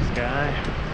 this guy.